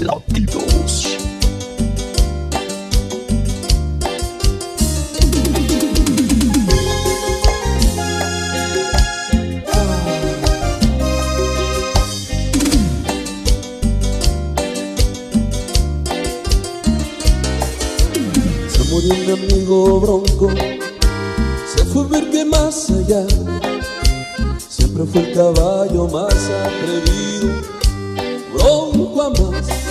Latidos. Se murió mi amigo Bronco, se fue ver que más allá. Siempre fue el caballo más atrevido, Bronco a más.